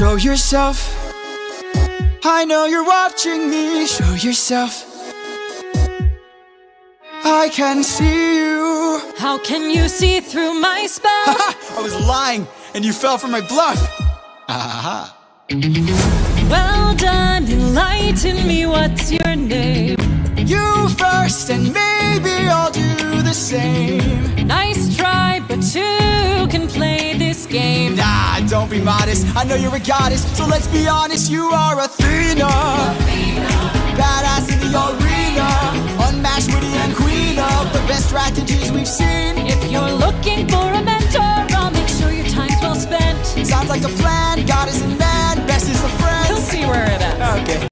Show yourself. I know you're watching me. Show yourself. I can see you. How can you see through my spell? I was lying, and you fell for my bluff. Aha. well done, enlighten me. What's your name? You first, and maybe I'll do the same. Nice try, but two can play this game. Nah, don't be modest. I know you're a goddess, so let's be honest. You are Athena. Badass in the arena. Unmatched, witty, and queen of the best strategies we've seen. If you're looking for a mentor, I'll make sure your time's well spent. Sounds like a plan, goddess in